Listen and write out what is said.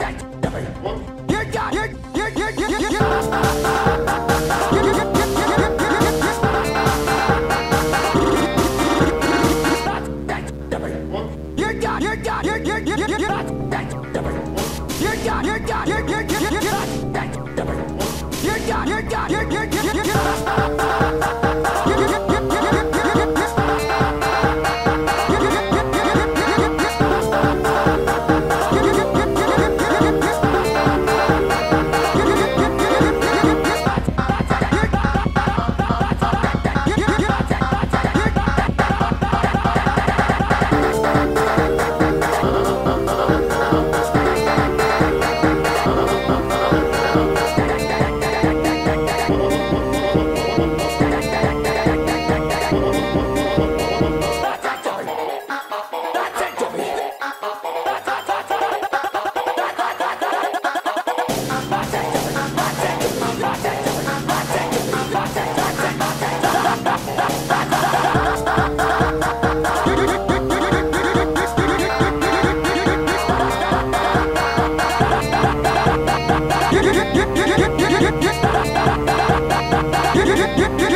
You're done. You're done. You're done. You're done.